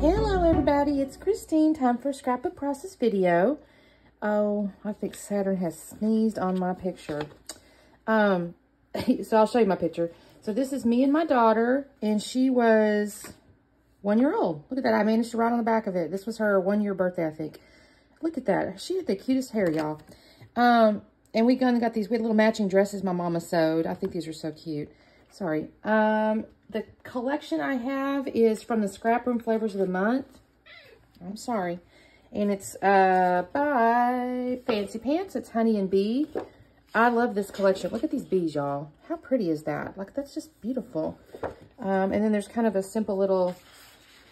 Hello everybody, it's Christine. Time for a scrapbook process video. Oh, I think Saturn has sneezed on my picture. Um, so I'll show you my picture. So this is me and my daughter, and she was one year old. Look at that. I managed to write on the back of it. This was her one year birthday, I think. Look at that. She had the cutest hair, y'all. Um, and we got these weird little matching dresses my mama sewed. I think these are so cute. Sorry. Um, the collection I have is from the Scraproom Flavors of the Month. I'm sorry. And it's uh, by Fancy Pants. It's Honey and Bee. I love this collection. Look at these bees, y'all. How pretty is that? Like, that's just beautiful. Um, and then there's kind of a simple little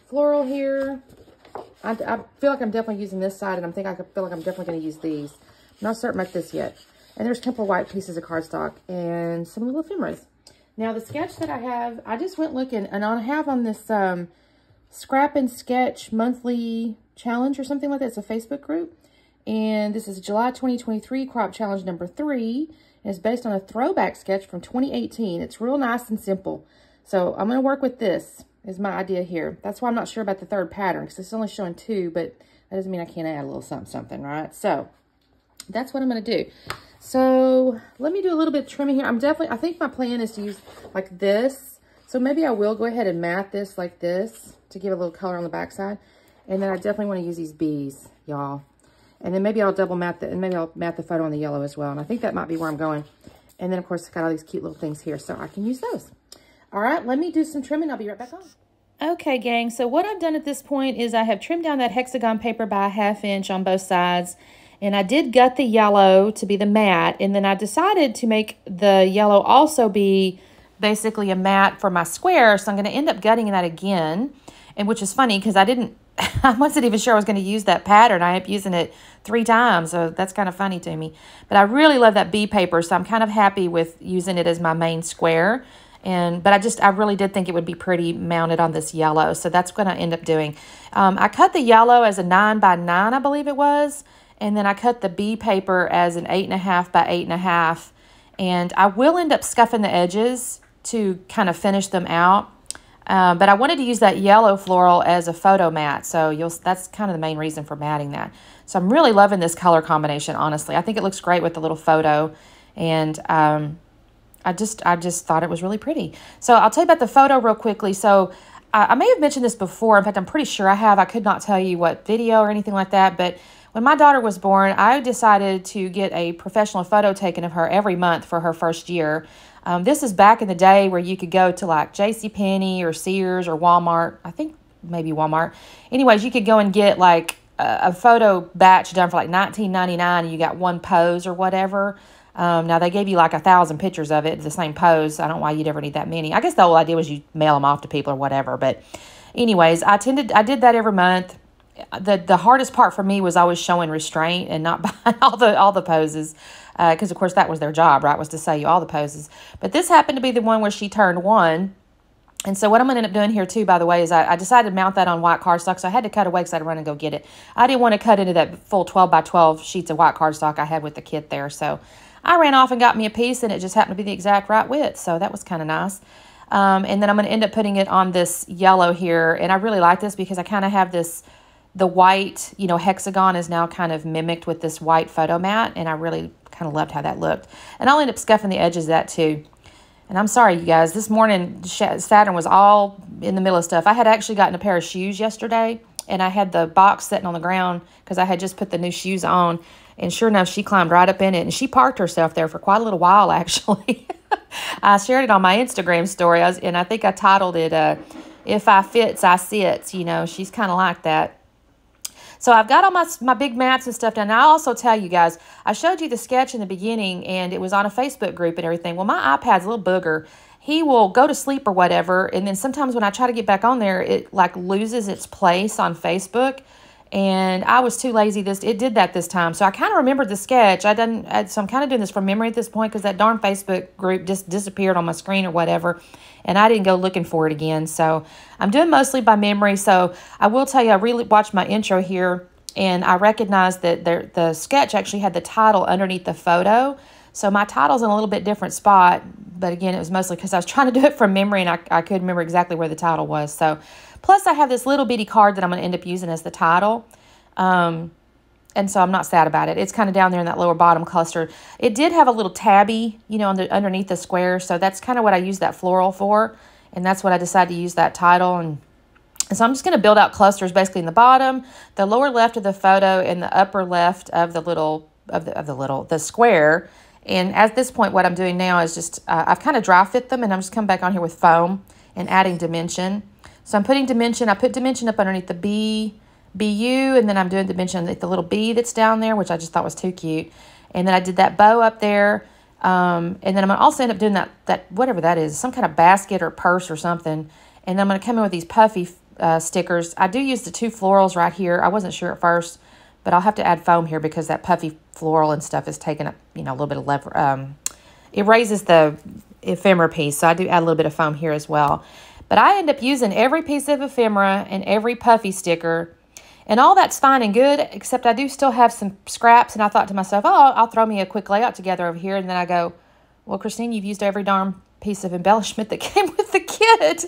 floral here. I, I, feel like I'm definitely using this side, and I'm thinking I feel like I'm definitely going to use these. I'm not certain about this yet. And there's Temple White pieces of cardstock and some little ephemeras. Now, the sketch that I have, I just went looking, and I have on this um, Scrap and Sketch monthly challenge or something like that. It's a Facebook group. And this is July 2023 crop challenge number three. And it's based on a throwback sketch from 2018. It's real nice and simple. So I'm going to work with this is my idea here. That's why I'm not sure about the third pattern because it's only showing two, but that doesn't mean I can't add a little something, something, right? So that's what I'm going to do. So let me do a little bit of trimming here. I'm definitely, I think my plan is to use like this. So maybe I will go ahead and mat this like this to give a little color on the backside. And then I definitely want to use these bees, y'all. And then maybe I'll double mat the, and maybe I'll mat the photo on the yellow as well. And I think that might be where I'm going. And then of course, it's got all these cute little things here. So I can use those. All right, let me do some trimming. I'll be right back on. Okay, gang, so what I've done at this point is I have trimmed down that hexagon paper by a half inch on both sides. And I did gut the yellow to be the mat. And then I decided to make the yellow also be basically a mat for my square. So I'm going to end up gutting that again. And which is funny because I didn't, I wasn't even sure I was going to use that pattern. I ended up using it three times. So that's kind of funny to me. But I really love that bee paper. So I'm kind of happy with using it as my main square. And, but I just, I really did think it would be pretty mounted on this yellow. So that's what I end up doing. Um, I cut the yellow as a nine by nine, I believe it was. And then I cut the bee paper as an eight and a half by eight and a half. And I will end up scuffing the edges to kind of finish them out. Um, but I wanted to use that yellow floral as a photo mat. So you'll that's kind of the main reason for matting that. So I'm really loving this color combination, honestly. I think it looks great with the little photo. And um, I just I just thought it was really pretty. So I'll tell you about the photo real quickly. So I, I may have mentioned this before. In fact, I'm pretty sure I have. I could not tell you what video or anything like that. But when my daughter was born, I decided to get a professional photo taken of her every month for her first year. Um, this is back in the day where you could go to like J.C. Penney or Sears or Walmart. I think maybe Walmart. Anyways, you could go and get like a, a photo batch done for like nineteen ninety nine, and you got one pose or whatever. Um, now they gave you like a thousand pictures of it, the same pose. I don't know why you'd ever need that many. I guess the whole idea was you mail them off to people or whatever. But anyways, I tended I did that every month the the hardest part for me was always showing restraint and not buying all the all the poses because uh, of course that was their job right was to sell you all the poses but this happened to be the one where she turned one and so what I'm going to end up doing here too, by the way, is I, I decided to mount that on white cardstock. So I had to cut away because I had to run and go get it. I didn't want to cut into that full 12 by 12 sheets of white cardstock I had with the kit there. So I ran off and got me a piece and it just happened to be the exact right width. So that was kind of nice. Um, and then I'm going to end up putting it on this yellow here. And I really like this because I kind of have this the white, you know, hexagon is now kind of mimicked with this white photo mat, and I really kind of loved how that looked. And I'll end up scuffing the edges of that too. And I'm sorry, you guys, this morning Saturn was all in the middle of stuff. I had actually gotten a pair of shoes yesterday, and I had the box sitting on the ground because I had just put the new shoes on. And sure enough, she climbed right up in it, and she parked herself there for quite a little while, actually. I shared it on my Instagram story, I was, and I think I titled it, uh, If I Fits, I Sits. You know, she's kind of like that. So I've got all my, my big maps and stuff done. I'll also tell you guys, I showed you the sketch in the beginning and it was on a Facebook group and everything. Well, my iPad's a little booger. He will go to sleep or whatever. And then sometimes when I try to get back on there, it like loses its place on Facebook and I was too lazy. This it did that this time, so I kind of remembered the sketch. I didn't, so I'm kind of doing this from memory at this point because that darn Facebook group just disappeared on my screen or whatever, and I didn't go looking for it again. So I'm doing mostly by memory. So I will tell you, I really watched my intro here, and I recognized that the the sketch actually had the title underneath the photo. So my title's in a little bit different spot, but again, it was mostly because I was trying to do it from memory and I, I couldn't remember exactly where the title was. So, plus I have this little bitty card that I'm going to end up using as the title. Um, and so I'm not sad about it. It's kind of down there in that lower bottom cluster. It did have a little tabby, you know, the, underneath the square. So that's kind of what I use that floral for. And that's what I decided to use that title. And, and so I'm just going to build out clusters basically in the bottom, the lower left of the photo, and the upper left of the little, of the, of the little, the square. And at this point, what I'm doing now is just, uh, I've kind of dry fit them and I'm just coming back on here with foam and adding dimension. So I'm putting dimension, I put dimension up underneath the B, BU, and then I'm doing dimension the little bee that's down there, which I just thought was too cute. And then I did that bow up there. Um, and then I'm going to also end up doing that, that, whatever that is, some kind of basket or purse or something. And then I'm going to come in with these puffy uh, stickers. I do use the two florals right here. I wasn't sure at first, but I'll have to add foam here because that puffy floral and stuff is taking up, you know, a little bit of lever. Um, it raises the ephemera piece, so I do add a little bit of foam here as well. But I end up using every piece of ephemera and every puffy sticker and all that's fine and good, except I do still have some scraps. And I thought to myself, oh, I'll throw me a quick layout together over here. And then I go, well, Christine, you've used every darn piece of embellishment that came with the kit.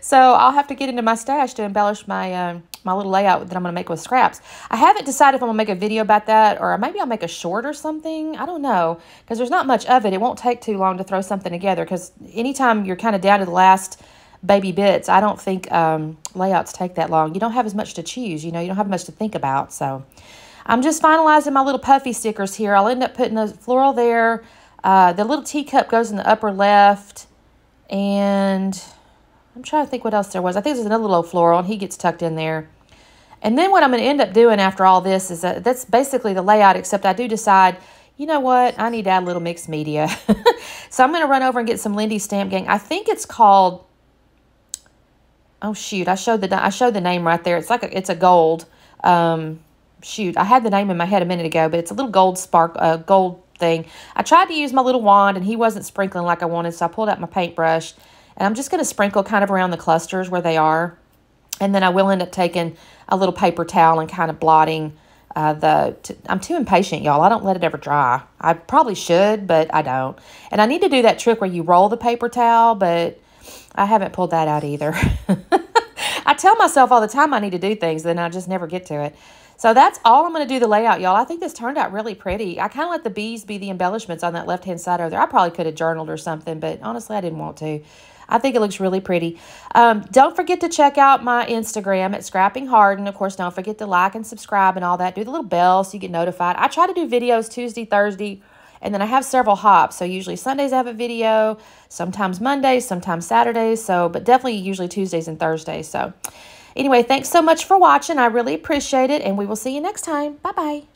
So I'll have to get into my stash to embellish my uh, my little layout that I'm going to make with scraps. I haven't decided if I'm going to make a video about that or maybe I'll make a short or something. I don't know because there's not much of it. It won't take too long to throw something together because anytime you're kind of down to the last – baby bits, I don't think um, layouts take that long. You don't have as much to choose. You know, you don't have much to think about. So I'm just finalizing my little puffy stickers here. I'll end up putting the floral there. Uh, the little teacup goes in the upper left. And I'm trying to think what else there was. I think there's another little floral, and he gets tucked in there. And then what I'm going to end up doing after all this is that that's basically the layout, except I do decide, you know what, I need to add a little mixed media. so I'm going to run over and get some Lindy's Stamp Gang. I think it's called oh shoot, I showed the I showed the name right there. It's like a, it's a gold. Um, shoot, I had the name in my head a minute ago, but it's a little gold spark, uh, gold thing. I tried to use my little wand, and he wasn't sprinkling like I wanted, so I pulled out my paintbrush, and I'm just going to sprinkle kind of around the clusters where they are, and then I will end up taking a little paper towel and kind of blotting. Uh, the t- I'm too impatient, y'all. I don't let it ever dry. I probably should, but I don't. And I need to do that trick where you roll the paper towel, but I haven't pulled that out either. I tell myself all the time I need to do things, then I just never get to it. So that's all I'm going to do the layout, y'all. I think this turned out really pretty. I kind of let the bees be the embellishments on that left-hand side over there. I probably could have journaled or something, but honestly, I didn't want to. I think it looks really pretty. Um, don't forget to check out my Instagram at Scrapping Harden. Of course, don't forget to like and subscribe and all that. Do the little bell so you get notified. I try to do videos Tuesday, Thursday, and then I have several hops. So usually Sundays I have a video, sometimes Mondays, sometimes Saturdays. So, but definitely usually Tuesdays and Thursdays. So anyway, thanks so much for watching. I really appreciate it. And we will see you next time. Bye-bye.